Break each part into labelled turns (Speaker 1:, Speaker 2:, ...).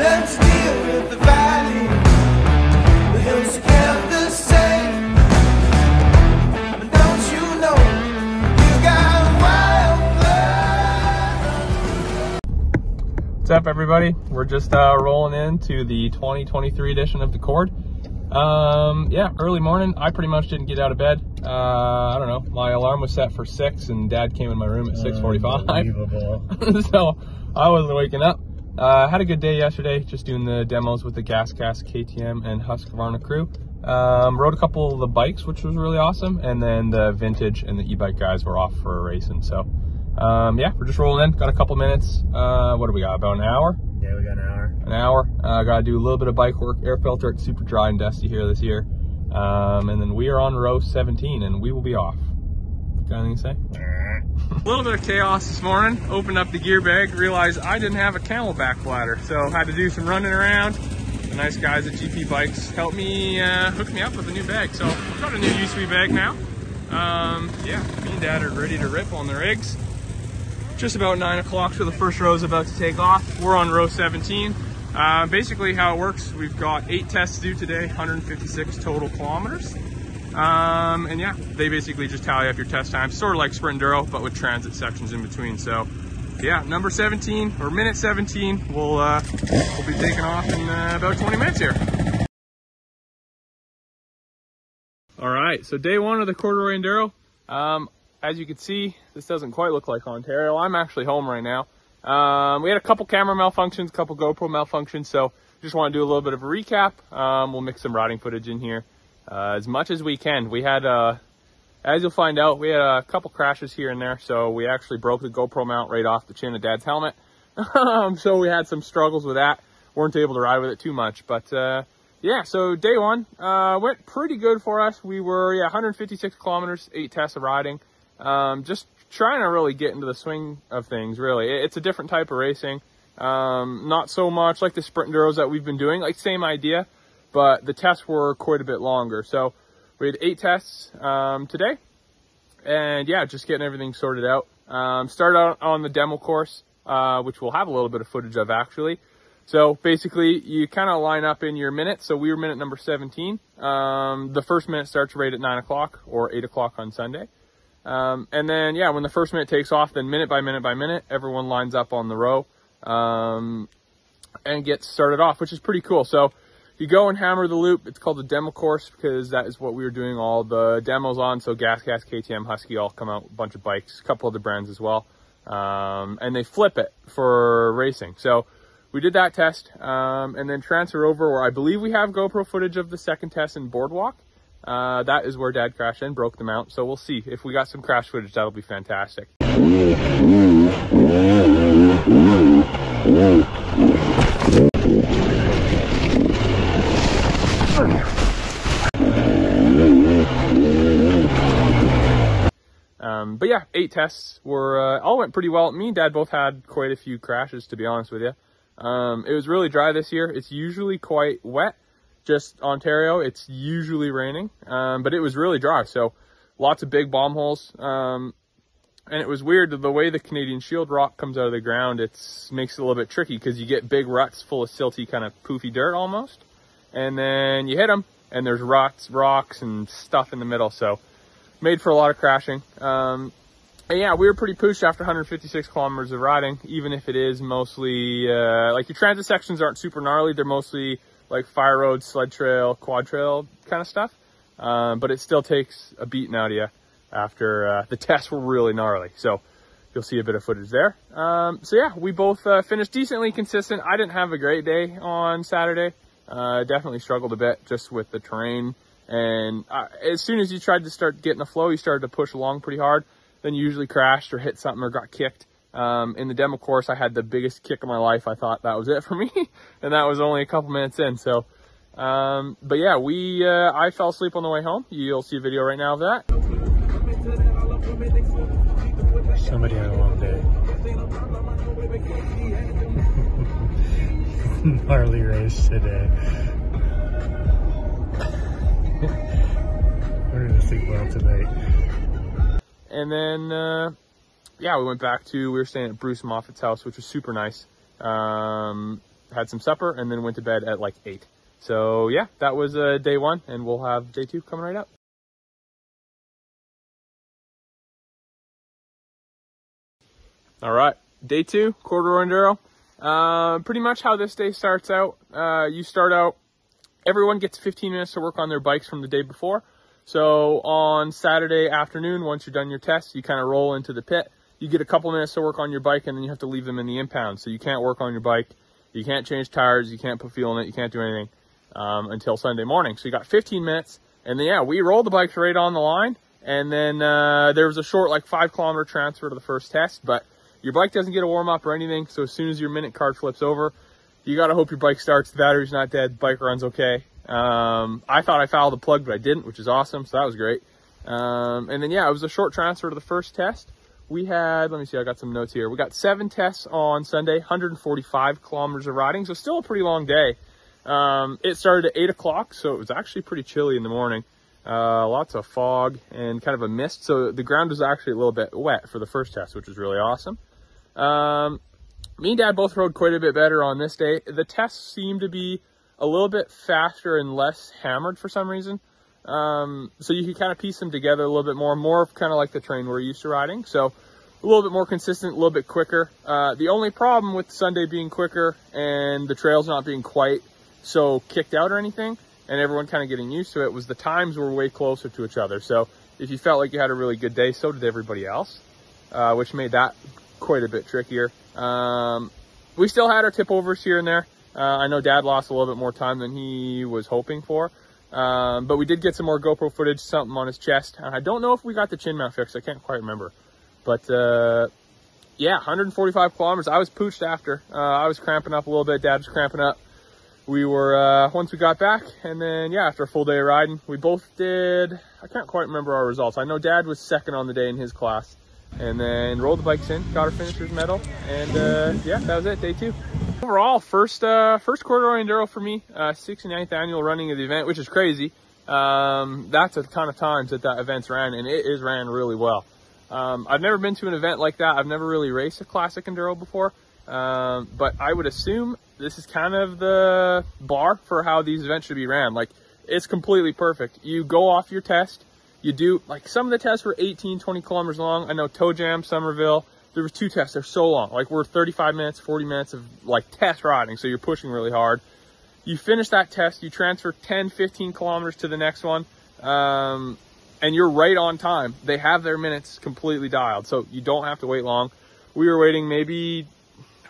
Speaker 1: Learn to deal with the valley. The hills are the same. But don't you know you got wildfire?
Speaker 2: What's up, everybody? We're just uh, rolling into the 2023 edition of the Cord. Um, yeah, early morning. I pretty much didn't get out of bed. Uh, I don't know. My alarm was set for six, and Dad came in my room at 6:45. So I wasn't waking up. Uh, had a good day yesterday, just doing the demos with the GasGas, KTM, and Husqvarna crew. Um, rode a couple of the bikes, which was really awesome, and then the vintage and the e-bike guys were off for a racing. So, um, yeah, we're just rolling in. Got a couple minutes. Uh, what do we got? About an hour?
Speaker 3: Yeah, we got an hour.
Speaker 2: An hour. Uh, got to do a little bit of bike work. Air filter, it's super dry and dusty here this year. Um, and then we are on row 17, and we will be off. Got anything to say? A little bit of chaos this morning. Opened up the gear bag, realized I didn't have a CamelBak bladder, so had to do some running around. The nice guys at GP Bikes helped me uh, hook me up with a new bag. So I've got a new USWE bag now. Um, yeah, me and Dad are ready to rip on the rigs. Just about nine o'clock, so the first row is about to take off. We're on row 17. Uh, basically, how it works, we've got eight tests to do today, 156 total kilometers. Um, and yeah, they basically just tally up your test time, sort of like Sprint Enduro, but with transit sections in between. So yeah, number 17 or minute 17, we'll uh, we'll be taking off in uh, about 20 minutes here. All right, so day one of the Corduroy Enduro. Um, as you can see, this doesn't quite look like Ontario. I'm actually home right now. Um, we had a couple camera malfunctions, a couple GoPro malfunctions, so just want to do a little bit of a recap. Um, we'll mix some riding footage in here uh, as much as we can. We had, uh, as you'll find out, we had a couple crashes here and there, so we actually broke the GoPro mount right off the chin of Dad's helmet. Um, so we had some struggles with that. weren't able to ride with it too much, but uh, yeah. So day one uh, went pretty good for us. We were yeah 156 kilometers, eight tests of riding. Um, just trying to really get into the swing of things. Really, it's a different type of racing. Um, not so much like the sprint enduros that we've been doing. Like same idea, but the tests were quite a bit longer. So we had eight tests um, today, and yeah, just getting everything sorted out. Um, started out on the demo course, uh, which we'll have a little bit of footage of actually. So basically, you kind of line up in your minutes. So we were minute number 17. Um, the first minute starts right at 9 o'clock or 8 o'clock on Sunday. Um, and then, yeah, when the first minute takes off, then minute by minute by minute, everyone lines up on the row um, and gets started off, which is pretty cool. So you go and hammer the loop. It's called the demo course because that is what we were doing all the demos on. So GasGas, KTM, Husky all come out, a bunch of bikes, a couple other brands as well. Um, and they flip it for racing. So we did that test um, and then transfer over where I believe we have GoPro footage of the second test in Boardwalk. Uh, that is where Dad crashed and broke the mount. So we'll see if we got some crash footage. That'll be fantastic. Um, but yeah, eight tests were uh, all went pretty well. Me and Dad both had quite a few crashes, to be honest with you. Um, it was really dry this year. It's usually quite wet. Just Ontario, it's usually raining, um, but it was really dry. So lots of big bomb holes. Um, and it was weird the way the Canadian Shield rock comes out of the ground. It makes it a little bit tricky because you get big ruts full of silty, kind of poofy dirt almost, and then you hit them, and there's ruts, rocks, and stuff in the middle. So made for a lot of crashing. Um, and yeah, we were pretty pushed after 156 kilometers of riding, even if it is mostly, uh, like your transit sections aren't super gnarly. They're mostly like fire road, sled trail, quad trail kind of stuff. Um, but it still takes a beating out of you after uh, the tests were really gnarly. So you'll see a bit of footage there. Um, so yeah, we both uh, finished decently consistent. I didn't have a great day on Saturday. Uh, definitely struggled a bit just with the terrain. And uh, as soon as you tried to start getting the flow, you started to push along pretty hard. Then you usually crashed or hit something or got kicked. Um, in the demo course, I had the biggest kick of my life. I thought that was it for me, and that was only a couple minutes in. So, um, but yeah, we uh, I fell asleep on the way home. You'll see a video right now of that.
Speaker 3: Somebody had a long day. Gnarly race today. We're gonna sleep well tonight.
Speaker 2: And then, uh, yeah, we went back to, we were staying at Bruce Moffat's house, which was super nice. Um, had some supper, and then went to bed at like eight. So yeah, that was uh, day one, and we'll have day two coming right up. All right, day two, Corduroy enduro. Uh, pretty much how this day starts out. Uh, you start out, everyone gets 15 minutes to work on their bikes from the day before. So on Saturday afternoon, once you're done your test, you kind of roll into the pit. You get a couple minutes to work on your bike, and then you have to leave them in the impound. So you can't work on your bike, you can't change tires, you can't put fuel in it, you can't do anything um, until Sunday morning. So you got 15 minutes, and then yeah, we rolled the bikes right on the line, and then uh, there was a short like five kilometer transfer to the first test, but your bike doesn't get a warm up or anything. So as soon as your minute card flips over, you got to hope your bike starts. The battery's not dead. Bike runs okay. Um, I thought I fouled the plug, but I didn't, which is awesome. So that was great. Um, and then yeah, it was a short transfer to the first test. We had, let me see, I got some notes here. We got seven tests on Sunday, 145 kilometers of riding. So still a pretty long day. Um, it started at eight o'clock, so it was actually pretty chilly in the morning. Uh, lots of fog and kind of a mist. So the ground was actually a little bit wet for the first test, which was really awesome. Um, me and dad both rode quite a bit better on this day. The tests seemed to be a little bit faster and less hammered for some reason. Um, so you can kind of piece them together a little bit more, more kind of like the train we're used to riding. So a little bit more consistent, a little bit quicker. Uh, the only problem with Sunday being quicker and the trails not being quite so kicked out or anything, and everyone kind of getting used to it, was the times were way closer to each other. So if you felt like you had a really good day, so did everybody else, uh, which made that quite a bit trickier. Um, we still had our tip overs here and there. Uh, I know Dad lost a little bit more time than he was hoping for, um, but we did get some more GoPro footage, something on his chest. I don't know if we got the chin mount fixed. I can't quite remember, but uh, yeah, 145 kilometers. I was pooched after. Uh, I was cramping up a little bit. Dad was cramping up. We were uh, once we got back, and then yeah, after a full day of riding, we both did. I can't quite remember our results. I know Dad was second on the day in his class and then rolled the bikes in, got our finisher's medal, and uh, yeah, that was it, day two. Overall, first uh, first corduroy enduro for me, uh, 69th annual running of the event, which is crazy. Um, that's a ton of times that that event's ran, and it is ran really well. Um, I've never been to an event like that. I've never really raced a classic enduro before, um, but I would assume this is kind of the bar for how these events should be ran. Like, it's completely perfect. You go off your test, you do like some of the tests were 18 20 kilometers long i know toe jam somerville there was two tests they're so long. Like we're 35 minutes 40 minutes of like test riding so you're pushing really hard. You finish that test you transfer 10 15 kilometers to the next one um, and you're right on time. They have their minutes completely dialed so you don't have to wait long. We were waiting maybe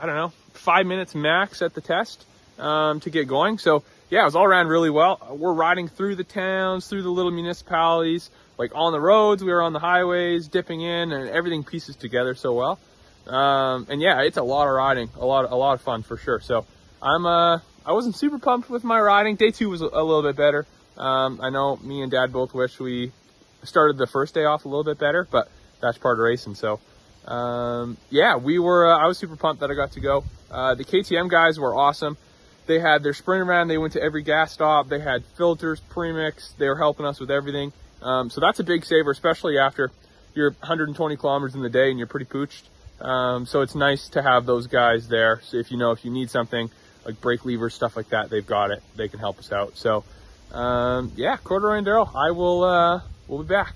Speaker 2: i don't know five minutes max at the test um, to get going so yeah, it was all around really well. We're riding through the towns, through the little municipalities, like on the roads, we were on the highways, dipping in, and everything pieces together so well. Um, and yeah, it's a lot of riding, a lot, a lot of fun for sure. So I'm, uh, I wasn't super pumped with my riding. Day two was a, a little bit better. Um, I know me and Dad both wish we started the first day off a little bit better, but that's part of racing. So um, yeah, we were. Uh, I was super pumped that I got to go. Uh, the KTM guys were awesome. They had their sprint around. They went to every gas stop. They had filters, premix. They were helping us with everything. Um, so that's a big saver, especially after you're 120 kilometers in the day and you're pretty pooched. Um, so it's nice to have those guys there. So if you know if you need something like brake levers, stuff like that, they've got it. They can help us out. So um, yeah, Corduroy Enduro, I will. Uh, we'll be back.